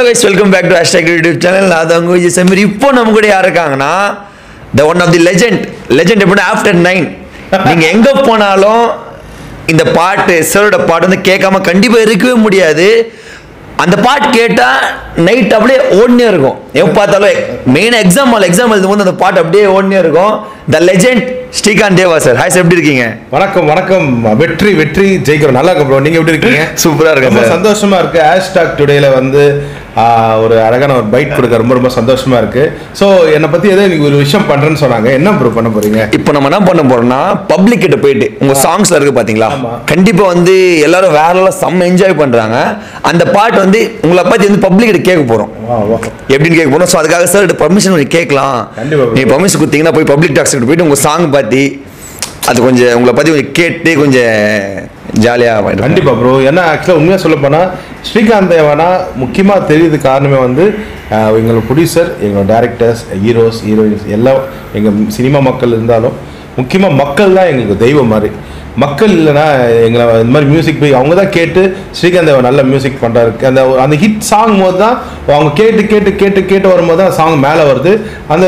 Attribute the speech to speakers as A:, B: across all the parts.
A: Hello guys welcome back to hashtag YouTube channel நான் தான் உங்கள் சமீர். இப்போ நம்ம கூட யார் இருக்காங்கன்னா the one of the legend legend எப்படின்னா ஆஃப்டர் நைன் நீங்கள் எங்கே போனாலும் இந்த பாட்டு சாரோட பாட்டு வந்து கேட்காம கண்டிப்பாக இருக்கவே முடியாது. அந்த பாட்டு கேட்டால் நைட் அப்படியே ஓடனே இருக்கும். எப்போ பார்த்தாலும் மெயின் எக்ஸாம் ஆல் எக்ஸாம் எழுதும் போது அந்த பாட்டு அப்படியே ஓடனே இருக்கும். The legend Srikanth Deva sir hi sir எப்படி இருக்கீங்க?
B: வணக்கம் வணக்கம். வெற்றி வெற்றி. ஜெயிக்கிறோம். நல்லா இருக்கும் ப்ரோ நீங்க எப்படி இருக்கீங்க?
A: சூப்பரா இருக்கேன்
B: ரொம்ப
A: சார்.
B: சந்தோஷமா இருக்கு. ஹேஷ்டாக் டுடேல வந்து ஒரு அழகான ஒரு பைட் கொடுக்க ரொம்ப ரொம்ப சந்தோஷமா இருக்கு. ஸோ என்னை பத்தி ஏதோ நீங்க ஒரு விஷயம் பண்றேன்னு சொன்னாங்க. என்ன ப்ரோ பண்ண போறீங்க?
A: இப்போ நம்ம என்ன பண்ண போறோம்னா பப்ளிக் கிட்ட போயிட்டு உங்க சாங்ஸ்ல இருக்கு பாத்தீங்களா. கண்டிப்பா வந்து எல்லாரும் வேற செம்ம என்ஜாய் பண்றாங்க. அந்த பாட்டு வந்து உங்களை பத்தி வந்து பப்ளிக் கிட்ட கேட்க போறோம். எப்படின்னு கேட்க போறோம். ஸோ அதுக்காக சார் பர்மிஷன் கொஞ்சம் கேட்கலாம். நீங்க பர்மிஷன் கொடுத்தீங்கன்னா போய் பப்ளிக் டாக்ஸ் கிட்ட போயிட்டு உங்க சாங் பத்தி அது கொஞ்சம் உங்களை பத்தி கொஞ்சம் கேட்டு கொஞ்சம் ஜாலியாக
B: கண்டிப்பா ப்ரோ ஏன்னா ஆக்சுவலாக உண்மையாக சொல்ல போனால் ஸ்ரீகாந்த் தேவானா முக்கியமாக தெரியுது காரணமே வந்து எங்களோட ப்ரொடியூசர் எங்களோட டேரக்டர்ஸ் ஹீரோஸ் ஹீரோயின்ஸ் எல்லாம் எங்கள் சினிமா மக்கள் இருந்தாலும் முக்கியமாக மக்கள் தான் எங்களுக்கு தெய்வம் மாதிரி. மக்கள் இல்லைன்னா எங்களை இந்த மாதிரி மியூசிக் போய் அவங்க தான் கேட்டு ஸ்ரீகாந்த் நல்ல மியூசிக் பண்ணுறாரு அந்த அந்த ஹிட் சாங் போது தான் அவங்க கேட்டு கேட்டு கேட்டு கேட்டு வரும்போது தான் சாங் மேலே வருது. அந்த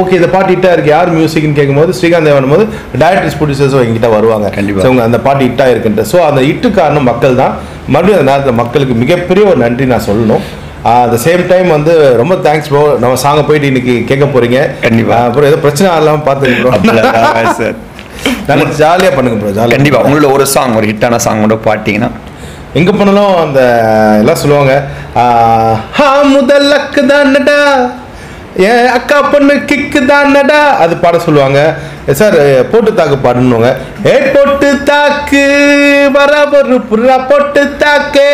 B: ஓகே இந்த பாட்டு ஹிட்டாக இருக்கு. யார் மியூசிக்னு கேட்கும்போது ஸ்ரீகாந்த் தேவன் போது டேரக்டர்ஸ் ப்ரொடியூசர்ஸும் எங்கிட்ட வருவாங்க.
A: கண்டிப்பா.
B: So, அவங்க அந்த பாட்டு ஹிட்டாக இருக்குன்ட்டு. ஸோ அந்த ஹிட்டு காரணம் மக்கள் தான். மறுபடியும் அந்த நேரத்தில் மக்களுக்கு மிகப்பெரிய ஒரு நன்றி நான் சொல்லணும். அட் சேம் டைம் வந்து ரொம்ப தேங்க்ஸ் ப்ரோ நம்ம சாங்கை போயிட்டு இன்னைக்கு கேட்க போறீங்க.
A: கண்டிப்பா.
B: ஆஹ் அப்புறம் ஏதோ பிரச்சனை இல்லாமல் பார்த்துங்க
A: சார்
B: நல்லா ஜாலியாக பண்ணுங்க ப்ரோ ஜாலியாக
A: கண்டிப்பா உங்களோட ஒரு சாங் ஒரு ஹிட்டான சாங் மட்டும் பாட்டீங்கன்னா.
B: எங்கே போனாலும் அந்த எல்லாம் சொல்லுவாங்க ஹா முதல் லக்கு தானடா. என் அக்கா பொண்ணு கிக்கு தானடா. அது பாட சொல்லுவாங்க. சார் போட்டு தாக்கு பாடணுங்க ஏ போட்டு தாக்கு பராபர் புறா போட்டு தாக்கே.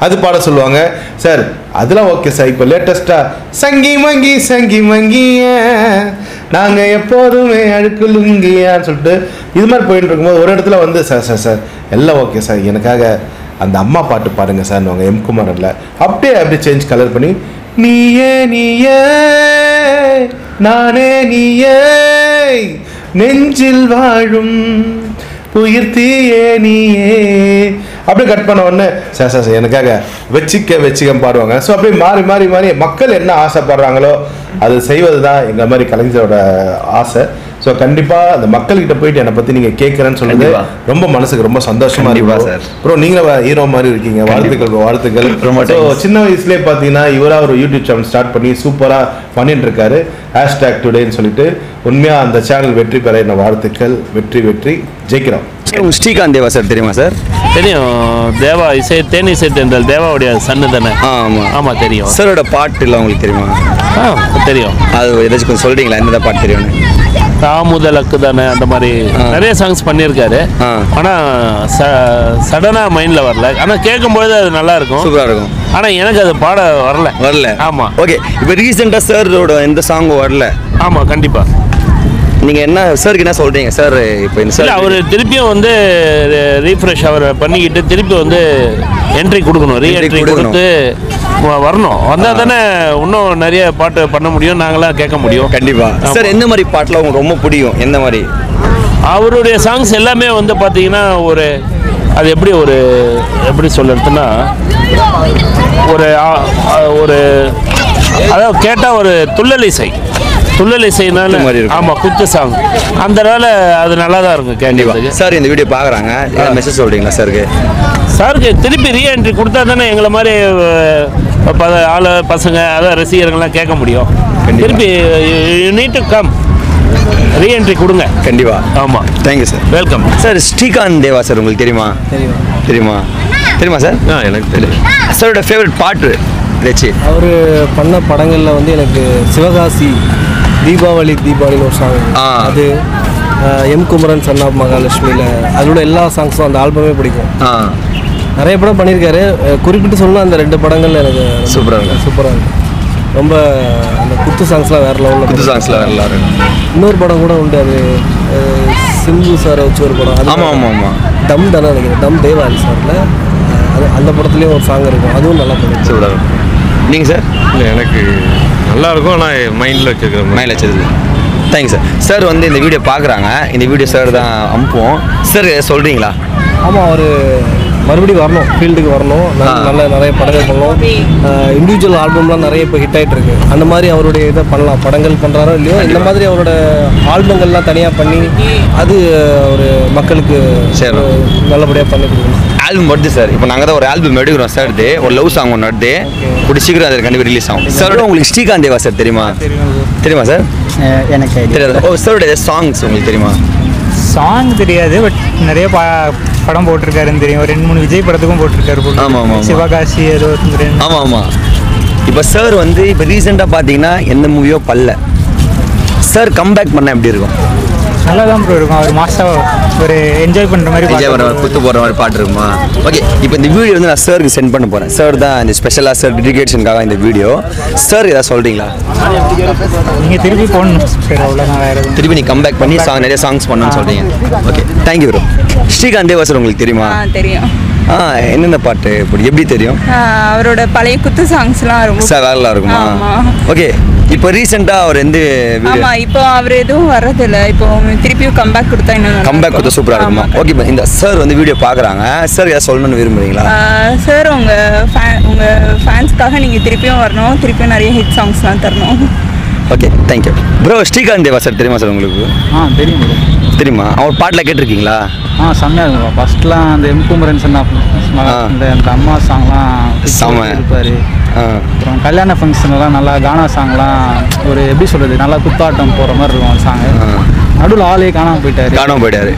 B: அது பாட சொல்லுவாங்க. சார் அதெல்லாம் ஓகே சார் இப்போ லேட்டஸ்ட்டாக சங்கி மங்கி சங்கி மங்கிய நாங்கள் எப்போதுமே அழுக்குலுங்கியான்னு சொல்லிட்டு இது மாதிரி போயிட்டு இருக்கும்போது ஒரு இடத்துல வந்து சார் சார் சார் எல்லாம் ஓகே சார் எனக்காக அந்த அம்மா பாட்டு பாடுங்க சார் அவங்க எம் குமாரில் அப்படியே அப்படியே சேஞ்ச் கலர் பண்ணி நீயே நீயே நானே நீயே நெஞ்சில் வாழும் உயிர்த்தியே நீயே அப்படியே கட் பண்ண உடனே சார் சார் சார் எனக்காக வச்சிக்க வச்சிக்க பாடுவாங்க. ஸோ அப்படியே மாறி மாறி மாறி மக்கள் என்ன ஆசைப்படுறாங்களோ அது செய்வது தான் எங்கள் மாதிரி கலைஞரோட ஆசை. ஸோ கண்டிப்பாக அந்த மக்கள்கிட்ட போயிட்டு என்னை பற்றி நீங்கள் கேட்குறேன்னு சொல்லுது. ரொம்ப மனசுக்கு ரொம்ப சந்தோஷமா
A: கண்டிப்பா
B: இருக்கு
A: sir.
B: ப்ரோ நீங்களும் ஹீரோ மாதிரி இருக்கீங்க. வாழ்த்துக்கள் வாழ்த்துக்கள். ஸோ. சின்ன வயசுலேயே பார்த்தீங்கன்னா இவராக ஒரு யூடியூப் சேனல் ஸ்டார்ட் பண்ணி சூப்பராக பண்ணிட்டு இருக்காரு. ஹேஷ்டேக் டுடேன்னு சொல்லிட்டு உண்மையாக அந்த சேனல் வெற்றி பெற என்ன வாழ்த்துக்கள். வெற்றி வெற்றி. ஜெயிக்கிறோம்.
A: ஸ்ரீகாந்த் தேவா சார் தெரியுமா சார்?
C: தெரியும். தேவா இசை தேனி இசை தென்றல் தேவாவுடைய சன்னு தானே?
A: ஆமா.
C: ஆமா தெரியும்.
A: சாரோட பாட்டு இல்லை உங்களுக்கு தெரியுமா?
C: ஆ தெரியும்.
A: அது ஏதாச்சும் கொஞ்சம் சொல்றீங்களா? எந்த பாட்டு தெரியும்னு?
C: தாமுதலக்கு தானே அந்த மாதிரி. நிறைய சாங்ஸ் பண்ணியிருக்காரு.
A: ஆ.
C: ஆனா சடனா மைண்ட்ல வரல. ஆனா கேட்கும்போது அது நல்லா இருக்கும்.
A: சூப்பரா இருக்கும்.
C: ஆனா எனக்கு அது பாட வரல.
A: வரல.
C: ஆமா.
A: ஓகே இப்போ ரீசெண்டாக சாரோட எந்த சாங்கும் வரல?
C: ஆமா கண்டிப்பா.
A: நீங்க என்ன சாருக்கு என்ன சொல்றீங்க? சார் இப்போ இந்த சார்
C: அவர் திருப்பியும் வந்து ரீஃப்ரெஷ் அவர் பண்ணிக்கிட்டு திருப்பி வந்து என்ட்ரி கொடுக்கணும் ரீ என்ட்ரி. கொடுத்து வரணும். வந்தா தானே இன்னும் நிறைய பாட்டு பண்ண முடியும் நாங்களாம் கேட்க முடியும்.
A: கண்டிப்பா.
C: ஆமா.
A: சார் எந்த மாதிரி பாட்டுல உங்களுக்கு ரொம்ப பிடிக்கும்? எந்த மாதிரி?
C: அவருடைய சாங்ஸ் எல்லாமே வந்து பார்த்தீங்கன்னா ஒரு அது எப்படி ஒரு எப்படி சொல்றதுன்னா ஒரு ஒரு அதாவது கேட்டால் ஒரு துள்ளல் இசை. துள்ளல் இசைனால
A: மாதிரி இருக்கும்.
C: ஆமாம் குத்து சாங் அதனால அது நல்லா தான் இருக்கும்
A: கண்டிப்பா.
C: கேட்கறதுக்கு.
A: சார் இந்த வீடியோ பாக்குறாங்க. மெசேஜ் சொல்றீங்களா சாருக்கு?
C: சாருக்கு திருப்பி ரீஎன்ட்ரி கொடுத்தா தானே எங்களை மாதிரி ஆளு பசங்க அதான் ரசிகர்கள்லாம் கேட்க முடியும். திருப்பி you need to come reentry கொடுங்க.
A: கண்டிப்பா.
C: ஆமாம்
A: thank you sir
C: welcome
A: sir Srikanth Deva sir உங்களுக்கு தெரியுமா?
D: தெரியும்.
A: தெரியுமா? சார்
D: ஆ எனக்கு தெரியும்.
A: சாரோட ஃபேவரட் பாட்டு ஏதாச்சும்
D: அவர் பண்ண படங்களில் வந்து எனக்கு சிவகாசி தீபாவளி தீபாவளின்னு ஒரு சாங். அது எம் குமரன் சன் ஆஃப் மகாலட்சுமியில் அதோட எல்லா சாங்ஸும் அந்த ஆல்பமே பிடிக்கும். நிறைய படம் பண்ணியிருக்காரு. குறிப்பிட்டு சொல்லணும் அந்த ரெண்டு படங்கள் எனக்கு ரொம்ப
A: சூப்பரா இருக்கு.
D: சூப்பராக இருக்கும் ரொம்ப அந்த குத்து சாங்ஸ்லாம் வேறு லெவலில்
A: சாங்ஸ்ல நல்லா இருக்கும்
D: இன்னொரு படம் கூட உண்டு அது. சிம்பு சாரை வச்சு ஒரு படம். அது
A: ஆமா ஆமா ஆமா.
D: டம் தானே நினைக்கிறேன். டம் தேவாலி சாரில். அது அந்த படத்துலேயும் ஒரு சாங் இருக்கும். அதுவும் நல்லா பண்ணிருக்கு
A: சூப்பரா இருக்கும் நீங்க சார்?
E: இல்லை எனக்கு நல்லா இருக்கும் ஆனால் மைண்டில் வச்சுருக்கிற மாதிரி.
A: மைல் வச்சது தேங்க்ஸ் சார் சார் வந்து இந்த வீடியோ பார்க்குறாங்க. இந்த வீடியோ சார் தான் அனுப்புவோம் சார் சொல்கிறீங்களா
D: ஆமாம் அவர் மறுபடியும் வரணும். ஃபீல்டுக்கு வரணும். நல்ல நிறைய படங்கள் பண்ணணும். இண்டிவிஜுவல் ஆல்பம்லாம் நிறைய இப்போ ஹிட் ஆயிட்டு இருக்கு அந்த மாதிரி அவருடைய இதை பண்ணலாம். படங்கள் பண்ணுறாரோ இல்லையோ இந்த மாதிரி அவரோட ஆல்பங்கள்லாம் தனியாக பண்ணி அது ஒரு மக்களுக்கு
A: சரி.
D: நல்லபடியாக பண்ணி கொடுக்கணும்.
A: ஆல்பம் வருது சார் இப்போ நாங்கள் தான் ஒரு ஆல்பம் எடுக்கிறோம் சார் இது. ஒரு லவ் சாங் ஒன்று வருது. கூடி சீக்கிரம் அது கண்டிப்பாக ரிலீஸ் ஆகும். சார் உங்களுக்கு ஸ்ரீகாந்த் தேவா சார் தெரியுமா தெரியுமா சார்
F: எனக்கு.
A: தெரியாது. ஓ சாரோட சாங்ஸ் உங்களுக்கு தெரியுமா?
F: சாங் தெரியாது பட் நிறைய பா படம் போட்டிருக்காருன்னு தெரியும். ஒரு ரெண்டு மூணு விஜய் படத்துக்கும் போட்டிருக்காரு போல.
A: ஆமா, ஆமா, ஆமா.
F: சிவகாசி ஏதோ
A: ஆமாம் ஆமாம் இப்போ சார் வந்து இப்போ ரீசெண்டாக பார்த்தீங்கன்னா எந்த மூவியோ பல்ல. சார் கம்பேக் பண்ணால் எப்படி இருக்கும்?
F: நல்லா தான் ப்ரோ இருக்கும். அவர் மாசா ஒரு என்ஜாய் பண்ற மாதிரி
A: விஜய் வர
F: பாட்டு
A: குத்து போடுற மாதிரி பாட்டு இருக்குமா ஓகே இப்போ இந்த வீடியோ வந்து நான் சாருக்கு சென்ட் பண்ண போகிறேன் சார் தான் இந்த ஸ்பெஷலாக சார் டெடிகேஷனுக்காக இந்த வீடியோ சார் ஏதாவது சொல்கிறீங்களா
F: நீங்க திருப்பி போடணும் சரி அவ்வளோதான் வேற
A: திருப்பி நீ கம்பேக் பண்ணி சாங் நிறைய சாங்ஸ் பண்ணணும்னு சொல்கிறீங்க okay thank you bro Srikanth Deva sir உங்களுக்கு தெரியுமா?
G: ஆ தெரியும்.
A: ஆ என்னென்ன பாட்டு? இப்படி எப்படி தெரியும்?
G: அவரோட பழைய குத்து சாங்ஸ்லாம் ரொம்ப
A: சார் வேறலாம் இருக்குமா?
G: ஆமா.
A: ஓகே இப்போ ரீசெண்டாக அவர் எந்த
G: ஆமா இப்போ அவர் எதுவும் வர்றதில்ல. இப்போ திருப்பியும் கம்பேக் கொடுத்தா இன்னும்
A: கம்பேக். கொடுத்தா சூப்பராக இருக்குமா?
G: ஆமா.
A: ஓகே இந்த சார் வந்து வீடியோ பார்க்குறாங்க. சார் ஏதாவது சொல்லணும்னு விரும்புறீங்களா?
G: சார் உங்க ஃபேன் உங்க ஃபேன்ஸ்க்காக நீங்க திருப்பியும் வரணும். திருப்பியும் நிறைய ஹிட் சாங்ஸ்லாம் தரணும்.
A: Okay thank you bro Srikanth Deva sir தெரியுமா சார் உங்களுக்கு?
F: ஆ தெரியும்.
A: தெரியுமா? அவர் பாட்டில் கேட்டிருக்கீங்களா?
F: ஆ செம்மையாக இருக்கும் ஃபர்ஸ்ட்லாம் அந்த எம் குமரன் சொன்னா அந்த அம்மா சாங்லாம்
A: செம.
F: இருப்பாரு அப்புறம் கல்யாண ஃபங்க்ஷன்லாம் நல்லா கானா சாங்லாம் ஒரு எப்படி சொல்றது நல்லா குத்தாட்டம் போகிற மாதிரி இருக்கும் அந்த சாங்கு. நடுவில் ஆளே காணாம போயிட்டாரு.
A: காணாம போயிட்டாரு.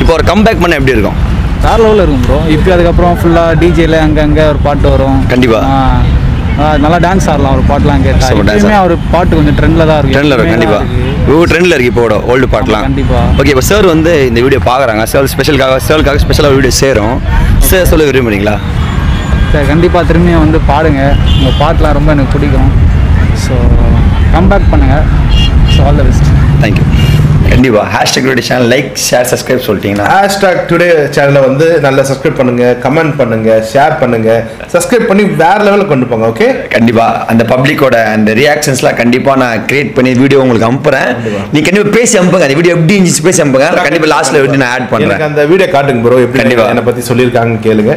A: இப்போ ஒரு கம்பேக் பண்ண எப்படி இருக்கும்?
F: வேற லெவலில் இருக்கும் ப்ரோ இப்போ அதுக்கப்புறம் ஃபுல்லாக டிஜேல அங்கங்கே ஒரு பாட்டு வரும்.
A: கண்டிப்பா.
F: ஆ, ஆ, நல்லா டான்ஸ் ஆடலாம் ஒரு பாட்டுலாம் கேட்டா. எப்பயுமே அவர் பாட்டு கொஞ்சம் ட்ரெண்டில் தான் இருக்கு
A: ட்ரெண்டில் இருக்கும் கண்டிப்பாக ட்ரெண்டில் இருக்கு இப்போ ஓல்டு பாட்டெலாம்.
F: கண்டிப்பா.
A: ஓகே இப்போ சார் வந்து இந்த வீடியோ பார்க்குறாங்க. சார் ஸ்பெஷலுக்காக சாருக்காக ஸ்பெஷலாக வீடியோ சேரும். சார் சொல்ல விரும்புறீங்களா?
F: சார் கண்டிப்பாக திரும்பியும் வந்து பாடுங்க. உங்கள் பாட்டெலாம் ரொம்ப எனக்கு பிடிக்கும். ஸோ கம்பேக் பண்ணுங்கள் so all the best
A: thank you கண்டிப்பாக hashtag video channel like share subscribe சொல்லிட்டீங்கன்னா.
B: ஹேஷ்டாக் டுடே சேனலை வந்து நல்லா சப்ஸ்கிரைப் பண்ணுங்க கமெண்ட் பண்ணுங்க ஷேர் பண்ணுங்க. சப்ஸ்கிரைப் பண்ணி வேற லெவலில் கொண்டு போங்க ஓகே
A: கண்டிப்பாக அந்த பப்ளிக்கோட அந்த ரியாக்ஷன்ஸ்லாம் கண்டிப்பாக நான் கிரியேட் பண்ணி வீடியோ உங்களுக்கு அனுப்புகிறேன் நீ கண்டிப்பாக பேசி அனுப்புங்க. அந்த வீடியோ எப்படி இருந்துச்சு பேசி அனுப்புங்க. கண்டிப்பாக லாஸ்ட்டில் வந்து நான் ஆட் பண்ணுறேன்
B: அந்த வீடியோ காட்டுங்க ப்ரோ எப்படி
A: கண்டிப்பா.
B: என்னை பத்தி சொல்லியிருக்காங்கன்னு கேளுங்க.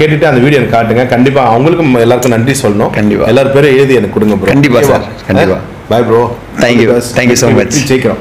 B: கேட்டுட்டு அந்த வீடியோ காட்டுங்க. கண்டிப்பா அவங்களுக்கும் எல்லாருக்கும் நன்றி சொல்லணும்.
A: கண்டிப்பா.
B: எல்லாரும் பேரும் எழுதி எனக்கு கொடுங்க ப்ரோ
A: கண்டிப்பா sir. கண்டிப்பா.
B: Bye bro.
A: Thank you. So much.
B: ஜெயிக்கிறோம்